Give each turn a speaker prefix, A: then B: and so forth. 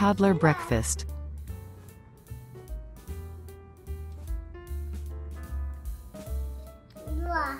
A: Toddler breakfast.
B: Yeah.